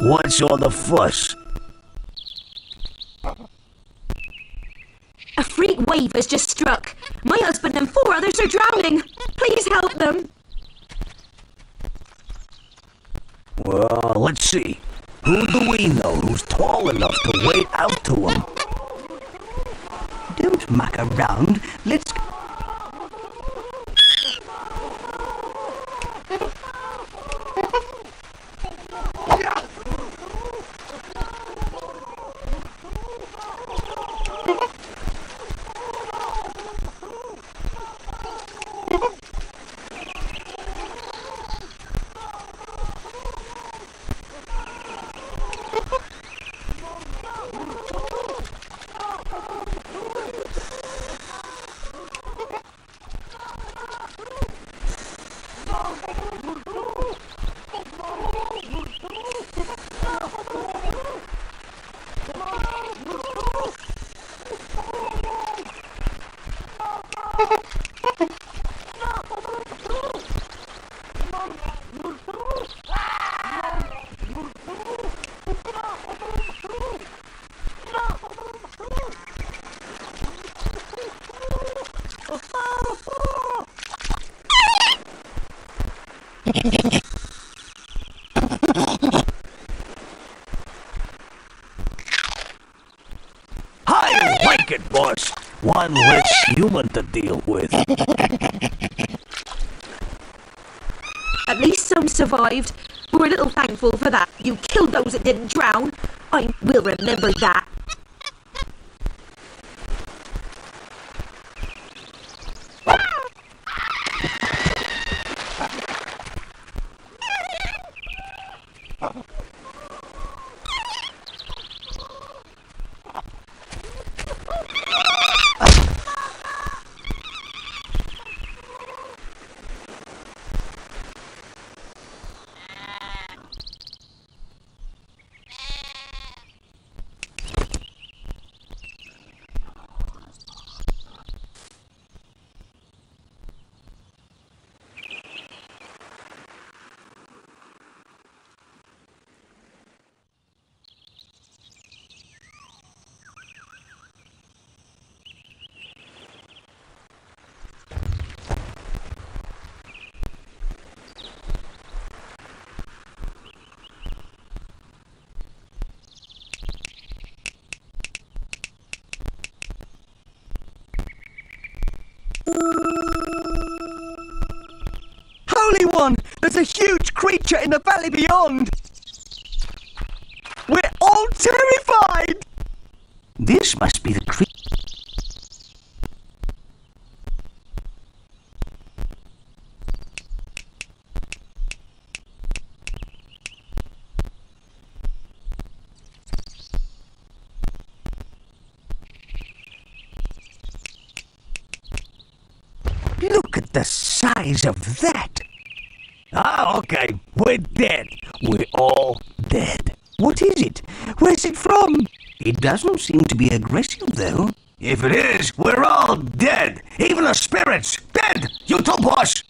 What's all the fuss? A freak wave has just struck. My husband and four others are drowning. Please help them. Well, let's see. Who do we know who's tall enough to wade out to them? Don't muck around. Let's. Ha ha ha! I like it, boss. One less human to deal with. At least some survived. We're a little thankful for that. You killed those that didn't drown. I will remember that. Holy One! There's a huge creature in the valley beyond! We're all terrified! This must be the creature. Look at the size of that. Ah, okay. We're dead. We're all dead. What is it? Where's it from? It doesn't seem to be aggressive, though. If it is, we're all dead. Even the spirits. Dead. You too, boss.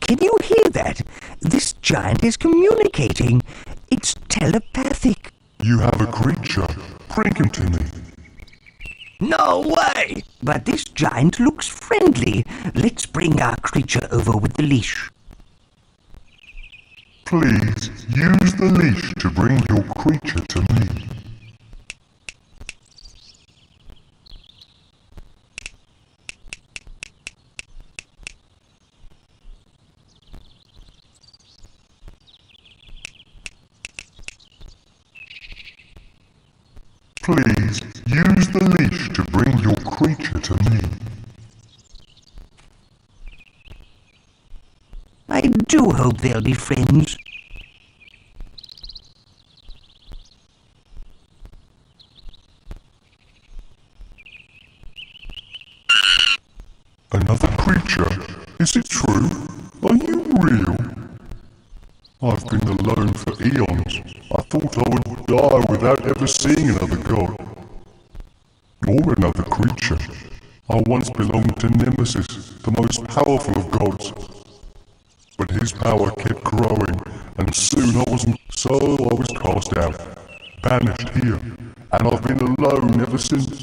Can you hear that? This giant is communicating. It's telepathic. You have a creature. Bring him to me. No way! But this giant looks friendly. Let's bring our creature over with the leash. Please use the leash to bring your creature to me. Please use the leash to bring your creature to me. I do hope they'll be friends. Another creature? Is it true? Are you real? I've been alone for eons. I thought I would die without ever seeing another god. Or another creature. I once belonged to Nemesis, the most powerful of gods. But his power kept growing, and soon I was So I was cast out, banished here, and I've been alone ever since.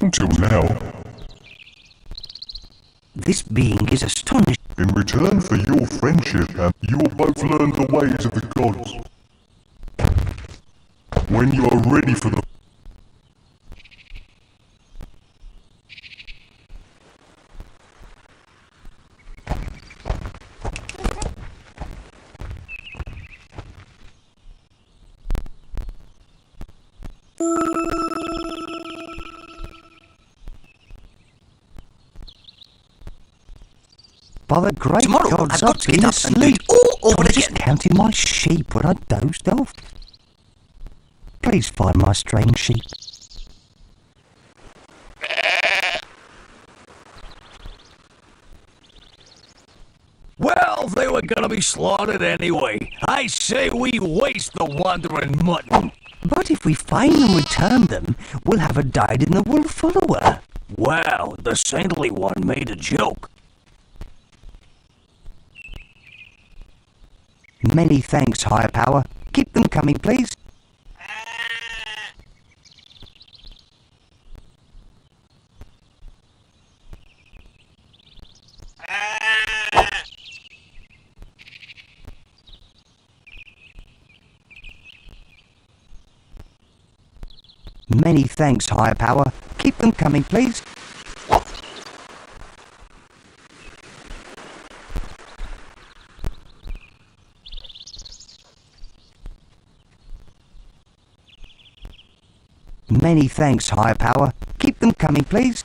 Until now. This being is astonished. In return for your friendship, and you will both learn the ways of the gods. When you are ready for the By the great Tomorrow, gods, I've got I've to get up and do it all over I was just again. counting my sheep when I dozed off. Please find my strange sheep. Well, they were gonna be slaughtered anyway. I say we waste the wandering mutton. But if we find and return them, we'll have a dyed-in-the-wool follower. Well, the saintly one made a joke. Many thanks, Higher Power. Keep them coming, please. Many thanks, Higher Power. Keep them coming, please. Many thanks, Higher Power. Keep them coming, please.